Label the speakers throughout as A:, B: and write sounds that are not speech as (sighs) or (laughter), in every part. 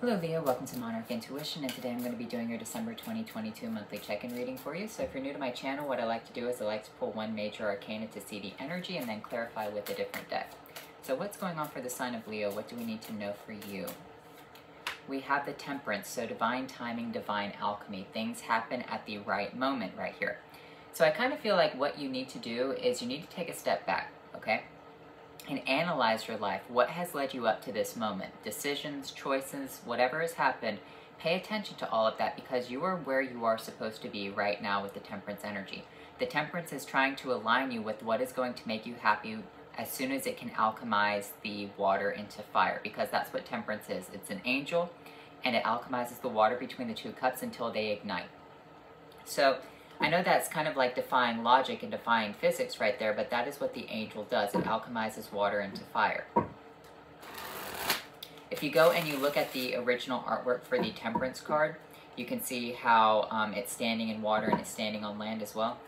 A: Hello Leo, welcome to Monarch Intuition and today I'm going to be doing your December 2022 monthly check-in reading for you. So if you're new to my channel, what I like to do is I like to pull one major arcana to see the energy and then clarify with a different deck. So what's going on for the sign of Leo? What do we need to know for you? We have the temperance, so divine timing, divine alchemy. Things happen at the right moment right here. So I kind of feel like what you need to do is you need to take a step back, okay? And analyze your life. What has led you up to this moment? Decisions, choices, whatever has happened. Pay attention to all of that because you are where you are supposed to be right now with the temperance energy. The temperance is trying to align you with what is going to make you happy as soon as it can alchemize the water into fire because that's what temperance is. It's an angel and it alchemizes the water between the two cups until they ignite. So I know that's kind of like defying logic and defying physics right there, but that is what the angel does. It alchemizes water into fire. If you go and you look at the original artwork for the temperance card, you can see how um, it's standing in water and it's standing on land as well.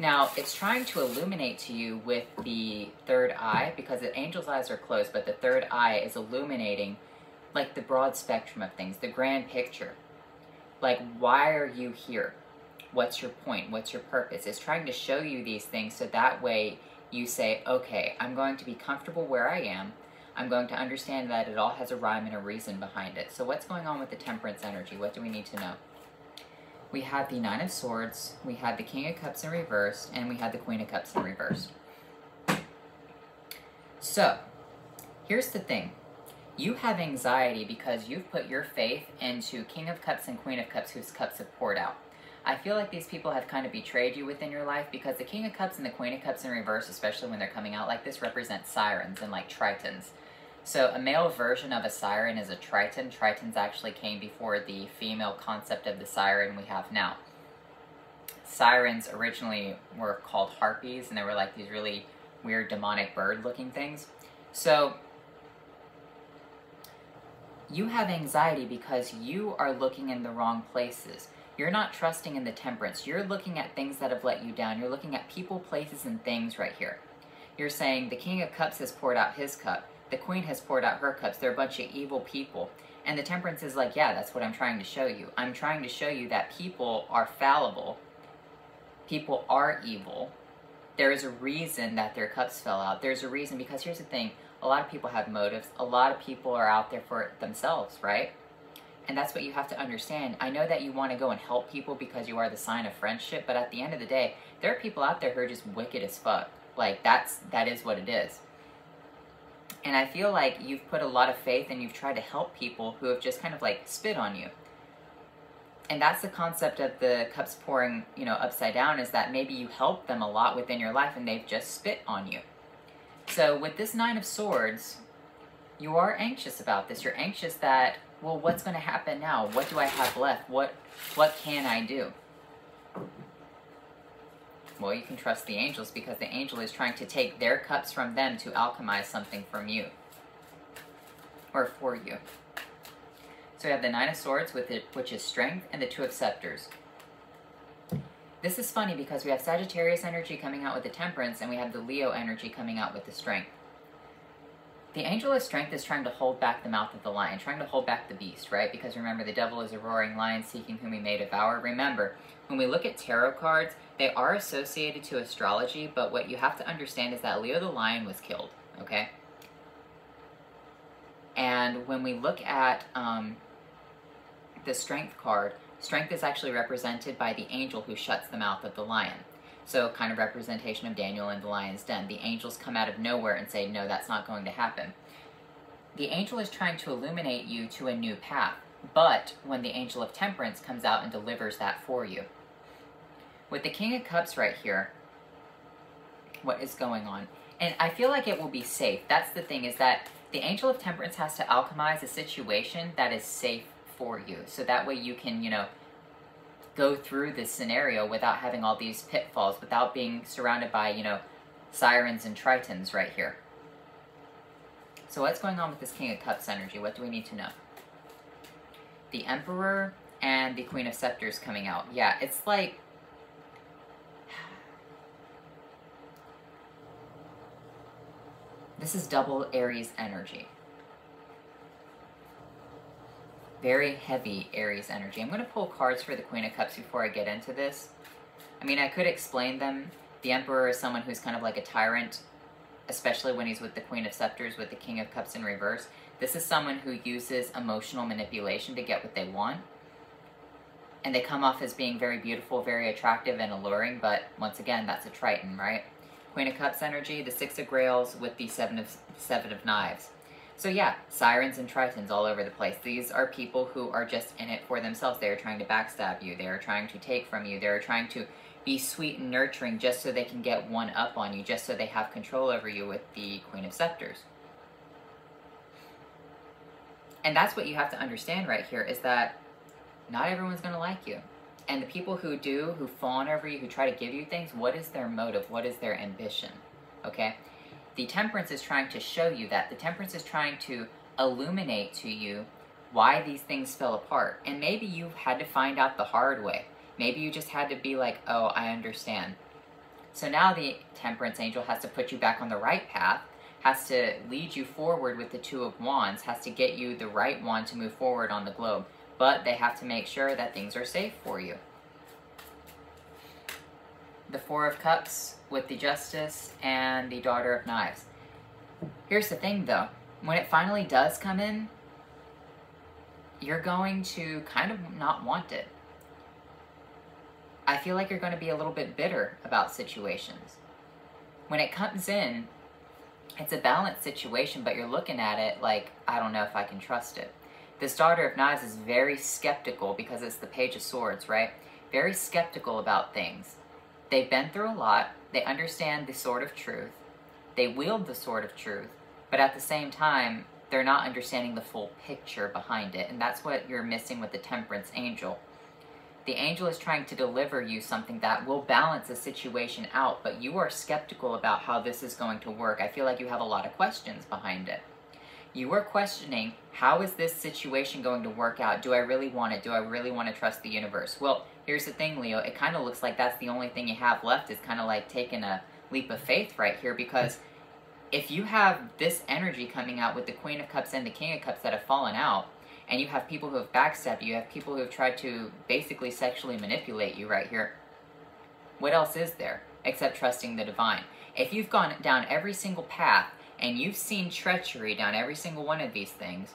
A: Now, it's trying to illuminate to you with the third eye, because the angel's eyes are closed, but the third eye is illuminating like the broad spectrum of things, the grand picture. Like, why are you here? What's your point? What's your purpose? It's trying to show you these things so that way you say, okay, I'm going to be comfortable where I am. I'm going to understand that it all has a rhyme and a reason behind it. So what's going on with the temperance energy? What do we need to know? We have the Nine of Swords, we have the King of Cups in reverse, and we have the Queen of Cups in reverse. So, here's the thing you have anxiety because you've put your faith into King of Cups and Queen of Cups whose cups have poured out. I feel like these people have kind of betrayed you within your life because the King of Cups and the Queen of Cups in reverse, especially when they're coming out like this, represent sirens and like tritons. So a male version of a siren is a triton. Tritons actually came before the female concept of the siren we have now. Sirens originally were called harpies and they were like these really weird demonic bird looking things. So you have anxiety because you are looking in the wrong places. You're not trusting in the temperance. You're looking at things that have let you down. You're looking at people, places, and things right here. You're saying the King of Cups has poured out his cup. The Queen has poured out her cups. They're a bunch of evil people. And the temperance is like, yeah, that's what I'm trying to show you. I'm trying to show you that people are fallible. People are evil. There is a reason that their cups fell out. There's a reason because here's the thing a lot of people have motives. A lot of people are out there for themselves, right? And that's what you have to understand. I know that you want to go and help people because you are the sign of friendship, but at the end of the day, there are people out there who are just wicked as fuck. Like that's that is what it is. And I feel like you've put a lot of faith and you've tried to help people who have just kind of like spit on you. And that's the concept of the cups pouring, you know, upside down is that maybe you help them a lot within your life and they've just spit on you. So with this Nine of Swords, you are anxious about this. You're anxious that, well, what's going to happen now? What do I have left? What, what can I do? Well, you can trust the angels because the angel is trying to take their cups from them to alchemize something from you. Or for you. So we have the Nine of Swords, with it, which is strength, and the Two of Scepters. This is funny because we have Sagittarius energy coming out with the temperance and we have the Leo energy coming out with the strength. The angel of strength is trying to hold back the mouth of the lion, trying to hold back the beast, right? Because remember, the devil is a roaring lion seeking whom he may devour. Remember, when we look at tarot cards, they are associated to astrology, but what you have to understand is that Leo the lion was killed, okay? And when we look at um, the strength card, Strength is actually represented by the angel who shuts the mouth of the lion. So kind of representation of Daniel in the lion's den. The angels come out of nowhere and say, no, that's not going to happen. The angel is trying to illuminate you to a new path, but when the angel of temperance comes out and delivers that for you. With the king of cups right here, what is going on? And I feel like it will be safe. That's the thing, is that the angel of temperance has to alchemize a situation that is safe for you. So that way you can, you know, go through this scenario without having all these pitfalls, without being surrounded by, you know, sirens and tritons right here. So what's going on with this King of Cups energy? What do we need to know? The Emperor and the Queen of Scepters coming out. Yeah, it's like... (sighs) This is double Aries energy. Very heavy Aries energy. I'm going to pull cards for the Queen of Cups before I get into this. I mean, I could explain them. The Emperor is someone who's kind of like a tyrant, especially when he's with the Queen of Scepters, with the King of Cups in reverse. This is someone who uses emotional manipulation to get what they want. And they come off as being very beautiful, very attractive, and alluring, but once again, that's a Triton, right? Queen of Cups energy, the Six of Grails with the Seven of, seven of Knives. So yeah, sirens and tritons all over the place. These are people who are just in it for themselves. They are trying to backstab you. They are trying to take from you. They are trying to be sweet and nurturing just so they can get one up on you, just so they have control over you with the Queen of Scepters. And that's what you have to understand right here is that not everyone's going to like you. And the people who do, who fawn over you, who try to give you things, what is their motive? What is their ambition? Okay? The temperance is trying to show you that. The temperance is trying to illuminate to you why these things fell apart. And maybe you've had to find out the hard way. Maybe you just had to be like, oh, I understand. So now the temperance angel has to put you back on the right path, has to lead you forward with the two of wands, has to get you the right wand to move forward on the globe. But they have to make sure that things are safe for you the Four of Cups with the Justice and the Daughter of Knives. Here's the thing though, when it finally does come in, you're going to kind of not want it. I feel like you're going to be a little bit bitter about situations. When it comes in, it's a balanced situation, but you're looking at it like, I don't know if I can trust it. This Daughter of Knives is very skeptical because it's the Page of Swords, right? Very skeptical about things. They've been through a lot. They understand the sword of truth. They wield the sword of truth. But at the same time, they're not understanding the full picture behind it. And that's what you're missing with the temperance angel. The angel is trying to deliver you something that will balance the situation out, but you are skeptical about how this is going to work. I feel like you have a lot of questions behind it. You are questioning, how is this situation going to work out? Do I really want it? Do I really want to trust the universe? Well, here's the thing, Leo. It kind of looks like that's the only thing you have left is kind of like taking a leap of faith right here because if you have this energy coming out with the Queen of Cups and the King of Cups that have fallen out, and you have people who have backstabbed you, you have people who have tried to basically sexually manipulate you right here, what else is there except trusting the divine? If you've gone down every single path and you've seen treachery down every single one of these things,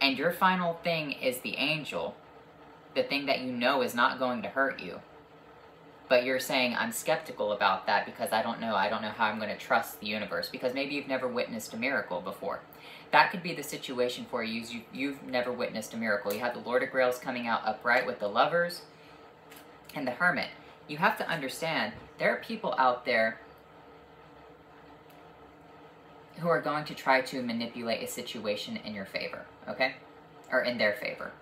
A: and your final thing is the angel, the thing that you know is not going to hurt you. But you're saying, I'm skeptical about that because I don't know. I don't know how I'm going to trust the universe because maybe you've never witnessed a miracle before. That could be the situation for you. you you've never witnessed a miracle. You have the Lord of Grails coming out upright with the lovers and the hermit. You have to understand there are people out there who are going to try to manipulate a situation in your favor, okay? Or in their favor.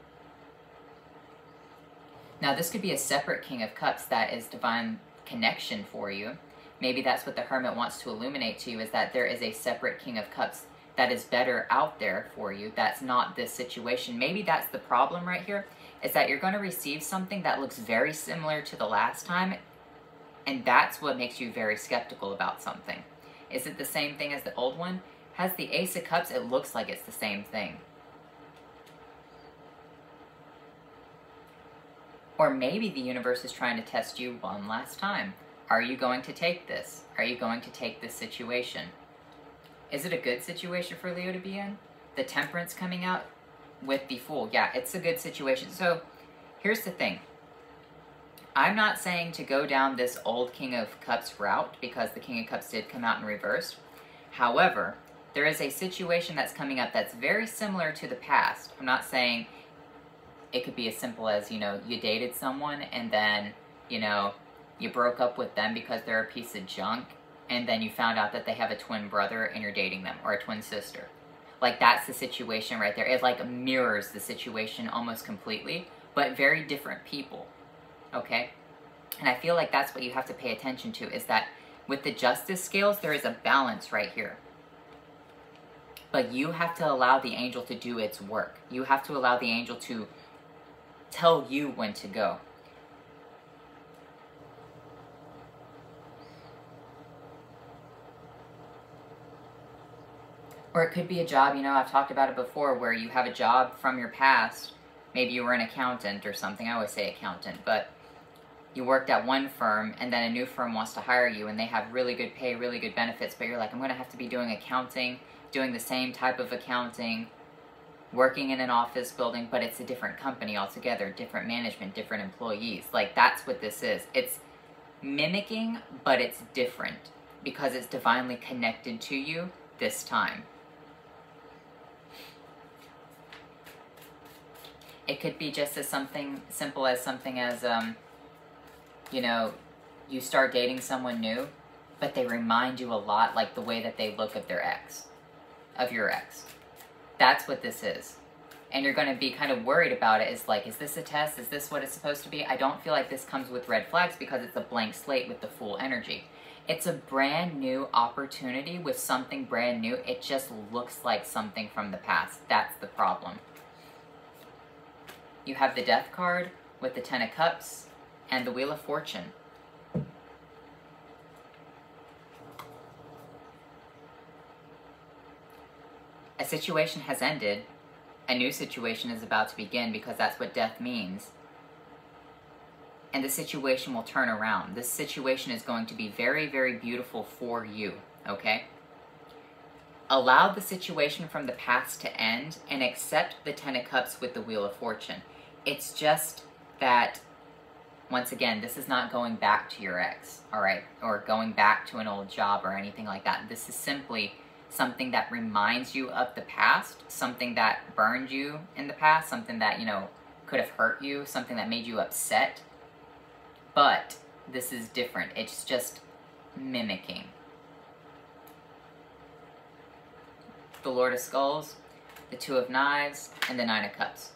A: Now, this could be a separate King of Cups that is divine connection for you. Maybe that's what the Hermit wants to illuminate to you, is that there is a separate King of Cups that is better out there for you. That's not this situation. Maybe that's the problem right here, is that you're going to receive something that looks very similar to the last time, and that's what makes you very skeptical about something. Is it the same thing as the old one? Has the Ace of Cups, it looks like it's the same thing. Or maybe the universe is trying to test you one last time. Are you going to take this? Are you going to take this situation? Is it a good situation for Leo to be in? The temperance coming out with the fool. Yeah, it's a good situation. So here's the thing. I'm not saying to go down this old King of Cups route because the King of Cups did come out in reverse. However, there is a situation that's coming up that's very similar to the past. I'm not saying it could be as simple as, you know, you dated someone and then, you know, you broke up with them because they're a piece of junk and then you found out that they have a twin brother and you're dating them or a twin sister. Like that's the situation right there. It like mirrors the situation almost completely, but very different people. Okay? And I feel like that's what you have to pay attention to is that with the justice scales, there is a balance right here. But you have to allow the angel to do its work. You have to allow the angel to tell you when to go. Or it could be a job, you know, I've talked about it before, where you have a job from your past. Maybe you were an accountant or something. I always say accountant, but you worked at one firm and then a new firm wants to hire you and they have really good pay, really good benefits, but you're like, I'm going to have to be doing accounting, doing the same type of accounting, working in an office building, but it's a different company altogether, different management, different employees. Like, that's what this is. It's mimicking, but it's different because it's divinely connected to you this time. It could be just as something simple as something as, um, you know, you start dating someone new, but they remind you a lot like the way that they look of their ex, of your ex. That's what this is. And you're going to be kind of worried about it. Is like, is this a test? Is this what it's supposed to be? I don't feel like this comes with red flags because it's a blank slate with the full energy. It's a brand new opportunity with something brand new. It just looks like something from the past. That's the problem. You have the Death card with the Ten of Cups and the Wheel of Fortune. A situation has ended, a new situation is about to begin because that's what death means. And the situation will turn around. This situation is going to be very, very beautiful for you, okay? Allow the situation from the past to end and accept the Ten of Cups with the Wheel of Fortune. It's just that once again, this is not going back to your ex, all right, or going back to an old job or anything like that. This is simply something that reminds you of the past, something that burned you in the past, something that, you know, could have hurt you, something that made you upset. But this is different. It's just mimicking. The Lord of Skulls, the Two of Knives, and the Nine of Cups.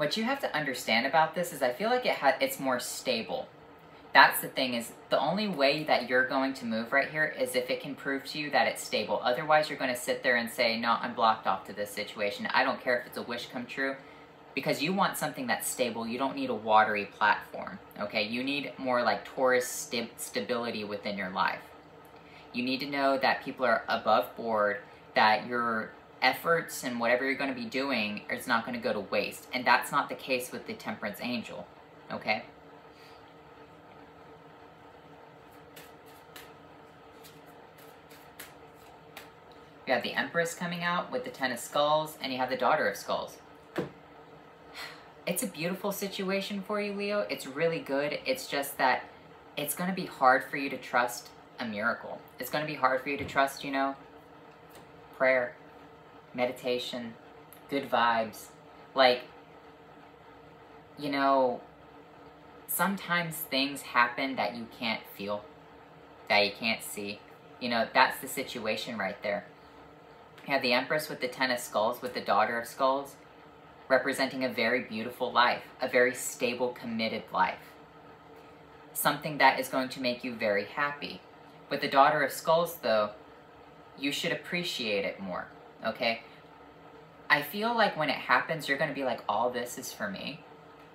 A: What you have to understand about this is I feel like it ha- it's more stable. That's the thing is the only way that you're going to move right here is if it can prove to you that it's stable. Otherwise, you're going to sit there and say, no, I'm blocked off to this situation. I don't care if it's a wish come true because you want something that's stable. You don't need a watery platform, okay? You need more like Taurus st- stability within your life. You need to know that people are above board, that you're efforts and whatever you're going to be doing is not going to go to waste. And that's not the case with the Temperance Angel, okay? You have the Empress coming out with the Ten of Skulls, and you have the Daughter of Skulls. It's a beautiful situation for you, Leo. It's really good. It's just that it's going to be hard for you to trust a miracle. It's going to be hard for you to trust, you know, prayer meditation, good vibes. Like, you know, sometimes things happen that you can't feel, that you can't see. You know, that's the situation right there. You have the Empress with the Ten of Skulls, with the Daughter of Skulls, representing a very beautiful life, a very stable, committed life. Something that is going to make you very happy. With the Daughter of Skulls, though, you should appreciate it more okay? I feel like when it happens, you're going to be like, all this is for me.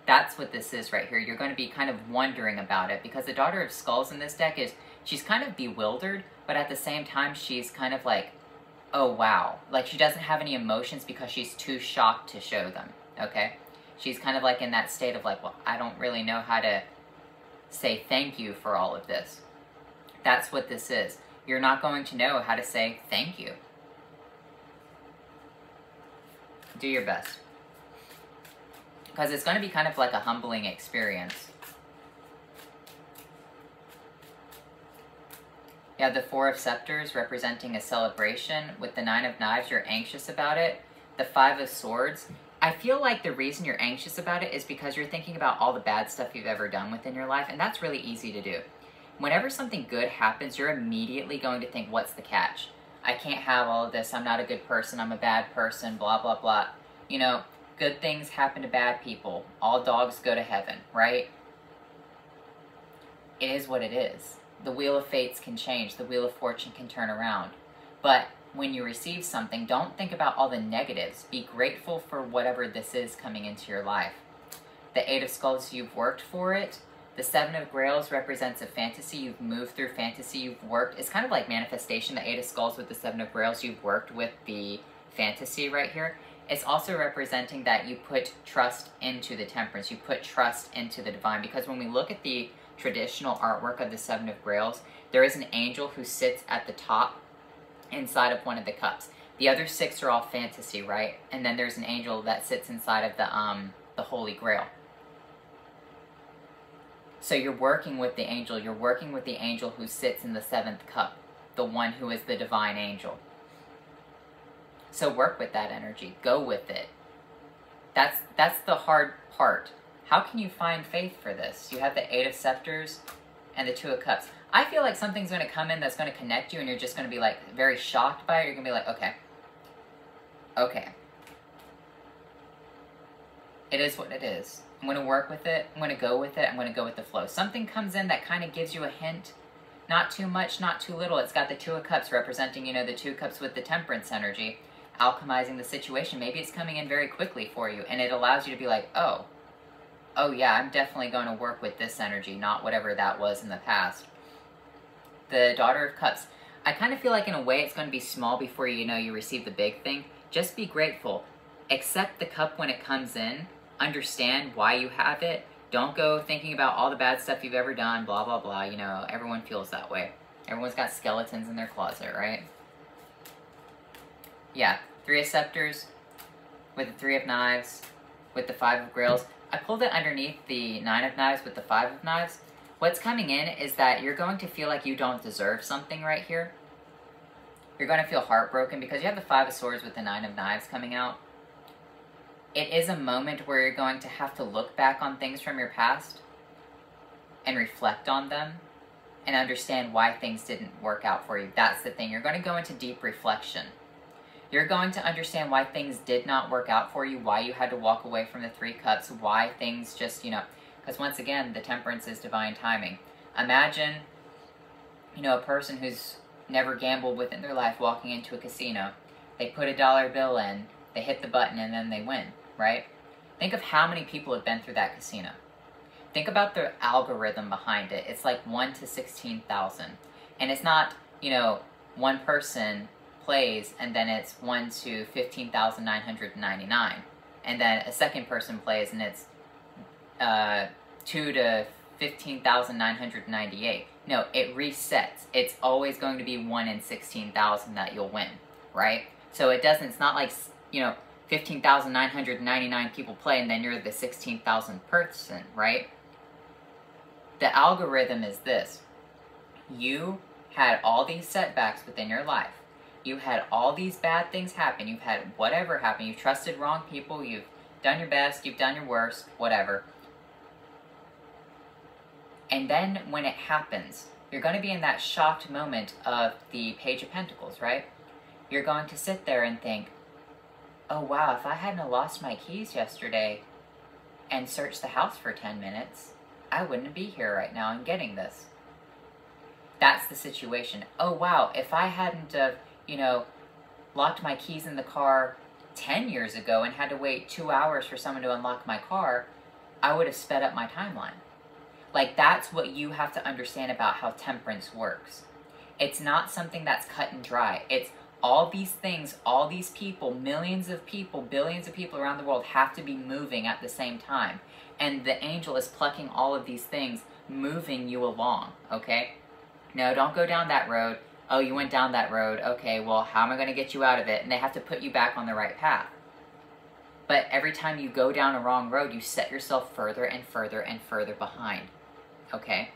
A: That's what this is right here. You're going to be kind of wondering about it because the Daughter of Skulls in this deck is, she's kind of bewildered, but at the same time, she's kind of like, oh wow. Like she doesn't have any emotions because she's too shocked to show them, okay? She's kind of like in that state of like, well, I don't really know how to say thank you for all of this. That's what this is. You're not going to know how to say thank you. Do your best. Because it's going to be kind of like a humbling experience. You have the Four of Scepters representing a celebration. With the Nine of Knives, you're anxious about it. The Five of Swords. I feel like the reason you're anxious about it is because you're thinking about all the bad stuff you've ever done within your life, and that's really easy to do. Whenever something good happens, you're immediately going to think, what's the catch? I can't have all of this. I'm not a good person. I'm a bad person. Blah, blah, blah. You know, good things happen to bad people. All dogs go to heaven, right? It is what it is. The wheel of fates can change. The wheel of fortune can turn around. But when you receive something, don't think about all the negatives. Be grateful for whatever this is coming into your life. The Eight of Skulls, you've worked for it. The Seven of Grails represents a fantasy. You've moved through fantasy. You've worked. It's kind of like manifestation. The Eight of Skulls with the Seven of Grails. You've worked with the fantasy right here. It's also representing that you put trust into the temperance. You put trust into the divine. Because when we look at the traditional artwork of the Seven of Grails, there is an angel who sits at the top inside of one of the cups. The other six are all fantasy, right? And then there's an angel that sits inside of the um the Holy Grail. So you're working with the angel. You're working with the angel who sits in the seventh cup, the one who is the divine angel. So work with that energy. Go with it. That's that's the hard part. How can you find faith for this? You have the Eight of Scepters and the Two of Cups. I feel like something's going to come in that's going to connect you and you're just going to be like very shocked by it. You're going to be like, okay. Okay. It is what it is. I'm going to work with it. I'm going to go with it. I'm going to go with the flow. Something comes in that kind of gives you a hint. Not too much, not too little. It's got the Two of Cups representing, you know, the Two Cups with the Temperance energy alchemizing the situation. Maybe it's coming in very quickly for you, and it allows you to be like, oh, oh yeah, I'm definitely going to work with this energy, not whatever that was in the past. The Daughter of Cups. I kind of feel like in a way it's going to be small before you know you receive the big thing. Just be grateful. Accept the cup when it comes in. Understand why you have it. Don't go thinking about all the bad stuff you've ever done, blah, blah, blah. You know, everyone feels that way. Everyone's got skeletons in their closet, right? Yeah, three of scepters with the three of knives with the five of grails. I pulled it underneath the nine of knives with the five of knives. What's coming in is that you're going to feel like you don't deserve something right here. You're going to feel heartbroken because you have the five of swords with the nine of knives coming out. It is a moment where you're going to have to look back on things from your past and reflect on them and understand why things didn't work out for you. That's the thing. You're going to go into deep reflection. You're going to understand why things did not work out for you, why you had to walk away from the three cups, why things just, you know, because once again, the temperance is divine timing. Imagine, you know, a person who's never gambled within their life walking into a casino. They put a dollar bill in, they hit the button, and then they win, right? Think of how many people have been through that casino. Think about the algorithm behind it. It's like 1 to 16,000. And it's not, you know, one person plays, and then it's 1 to 15,999. And then a second person plays, and it's uh, 2 to 15,998. No, it resets. It's always going to be 1 in 16,000 that you'll win, right? So it doesn't, it's not like, you know, 15,999 people play and then you're the 16,000 person, right? The algorithm is this. You had all these setbacks within your life you had all these bad things happen. You've had whatever happen. You've trusted wrong people. You've done your best. You've done your worst. Whatever. And then when it happens, you're going to be in that shocked moment of the Page of Pentacles, right? You're going to sit there and think, oh wow, if I hadn't lost my keys yesterday and searched the house for 10 minutes, I wouldn't be here right now and getting this. That's the situation. Oh wow, if I hadn't have you know, locked my keys in the car 10 years ago and had to wait two hours for someone to unlock my car, I would have sped up my timeline. Like, that's what you have to understand about how temperance works. It's not something that's cut and dry. It's all these things, all these people, millions of people, billions of people around the world have to be moving at the same time. And the angel is plucking all of these things, moving you along, okay? No, don't go down that road oh, you went down that road. Okay, well, how am I going to get you out of it? And they have to put you back on the right path. But every time you go down a wrong road, you set yourself further and further and further behind. Okay?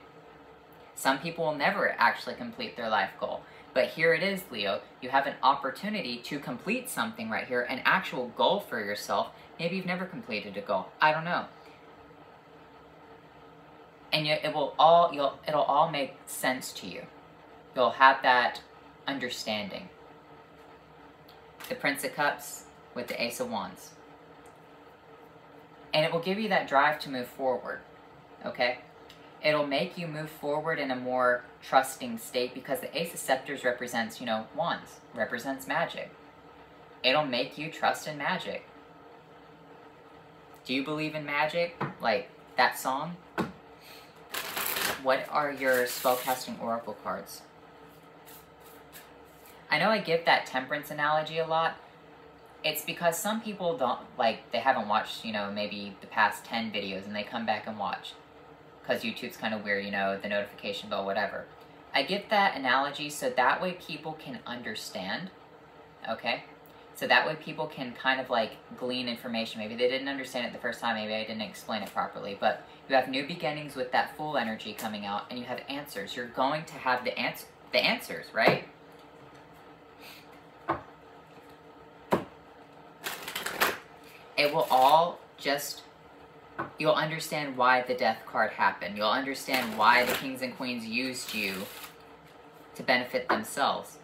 A: Some people will never actually complete their life goal. But here it is, Leo. You have an opportunity to complete something right here, an actual goal for yourself. Maybe you've never completed a goal. I don't know. And you, it will all you'll it'll all make sense to you you'll have that understanding. The Prince of Cups with the Ace of Wands. And it will give you that drive to move forward, okay? It'll make you move forward in a more trusting state because the Ace of Scepters represents, you know, wands, represents magic. It'll make you trust in magic. Do you believe in magic? Like that song? what are your spellcasting oracle cards? I know I give that temperance analogy a lot. It's because some people don't, like, they haven't watched, you know, maybe the past 10 videos and they come back and watch. Because YouTube's kind of weird, you know, the notification bell, whatever. I get that analogy so that way people can understand, okay? So that way people can kind of like glean information. Maybe they didn't understand it the first time, maybe I didn't explain it properly, but you have new beginnings with that full energy coming out and you have answers. You're going to have the ans the answers, right? It will all just you'll understand why the death card happened. You'll understand why the kings and queens used you to benefit themselves.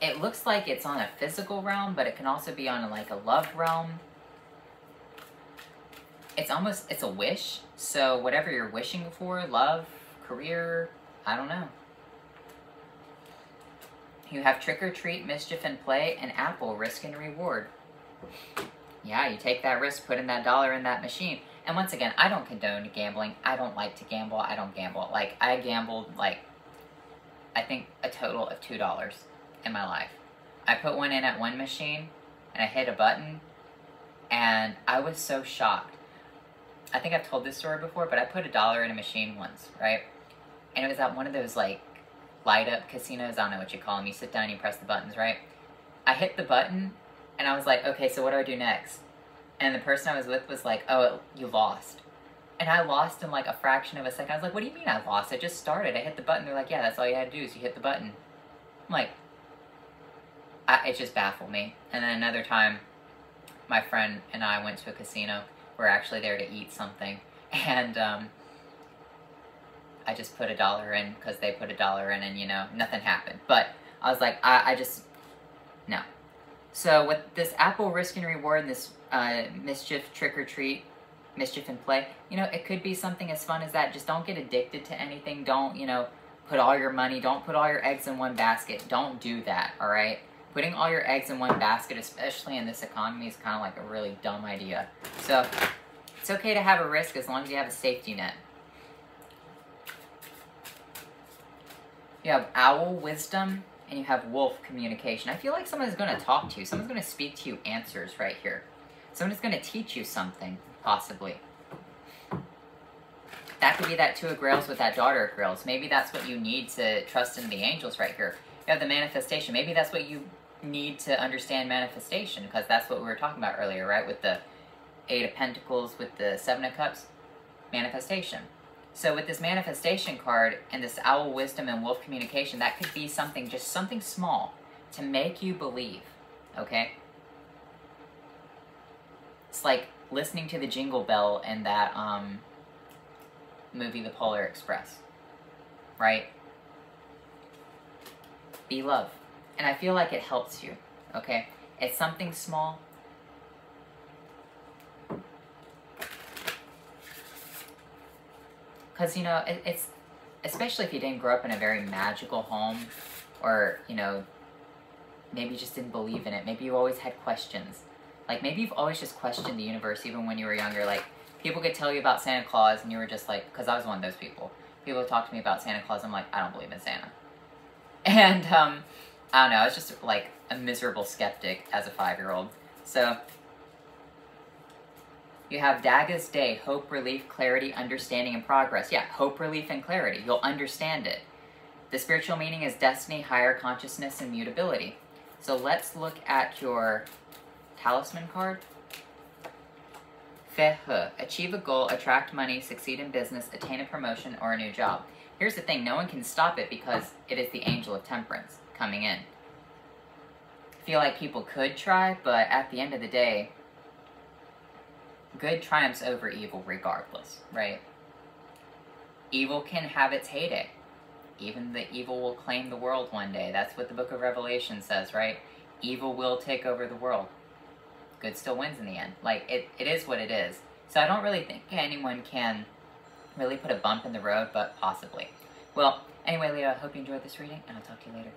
A: it looks like it's on a physical realm, but it can also be on like a love realm. It's almost, it's a wish. So whatever you're wishing for, love, career, I don't know. You have trick or treat, mischief and play, and apple, risk and reward. Yeah, you take that risk, put in that dollar in that machine. And once again, I don't condone gambling. I don't like to gamble. I don't gamble. Like, I gambled, like, I think a total of $2 in my life. I put one in at one machine and I hit a button and I was so shocked. I think I've told this story before, but I put a dollar in a machine once, right? And it was at one of those like light up casinos. I don't know what you call them. You sit down, you press the buttons, right? I hit the button and I was like, okay, so what do I do next? And the person I was with was like, oh, you lost. And I lost in like a fraction of a second. I was like, what do you mean I lost? I just started. I hit the button. They're like, yeah, that's all you had to do is you hit the button. I'm like, I, it just baffled me. And then another time, my friend and I went to a casino. We're actually there to eat something, (laughs) and um, I just put a dollar in because they put a dollar in, and you know nothing happened. But I was like, I, I just no. So with this Apple Risk and Reward and this uh, mischief trick or treat, mischief and play, you know, it could be something as fun as that. Just don't get addicted to anything. Don't you know? Put all your money. Don't put all your eggs in one basket. Don't do that. All right putting all your eggs in one basket, especially in this economy, is kind of like a really dumb idea. So it's okay to have a risk as long as you have a safety net. You have owl wisdom and you have wolf communication. I feel like someone's going to talk to you. Someone's going to speak to you answers right here. Someone's going to teach you something, possibly. That could be that two of grails with that daughter of grails. Maybe that's what you need to trust in the angels right here. You have the manifestation. Maybe that's what you need to understand manifestation because that's what we were talking about earlier, right? With the Eight of Pentacles, with the Seven of Cups, manifestation. So with this manifestation card and this owl wisdom and wolf communication, that could be something, just something small to make you believe, okay? It's like listening to the jingle bell in that um, movie, The Polar Express, right? Be love. And I feel like it helps you, okay? It's something small. Because, you know, it, it's, especially if you didn't grow up in a very magical home, or, you know, maybe you just didn't believe in it. Maybe you always had questions. Like, maybe you've always just questioned the universe, even when you were younger. Like, people could tell you about Santa Claus, and you were just like, because I was one of those people. People talk to me about Santa Claus, I'm like, I don't believe in Santa. (laughs) And, um, I don't know, I was just like a miserable skeptic as a five-year-old. So, you have Dagaz Day, hope, relief, clarity, understanding, and progress. Yeah, hope, relief, and clarity. You'll understand it. The spiritual meaning is destiny, higher consciousness, and mutability. So let's look at your talisman card. Fehu. Achieve a goal, attract money, succeed in business, attain a promotion, or a new job. Here's the thing, no one can stop it because it is the angel of temperance coming in. I feel like people could try, but at the end of the day, good triumphs over evil regardless, right? Evil can have its heyday. Even the evil will claim the world one day. That's what the book of Revelation says, right? Evil will take over the world. Good still wins in the end. Like, it, it is what it is. So I don't really think anyone can really put a bump in the road, but possibly. Well, anyway, Leo, I hope you enjoyed this reading, and I'll talk to you later.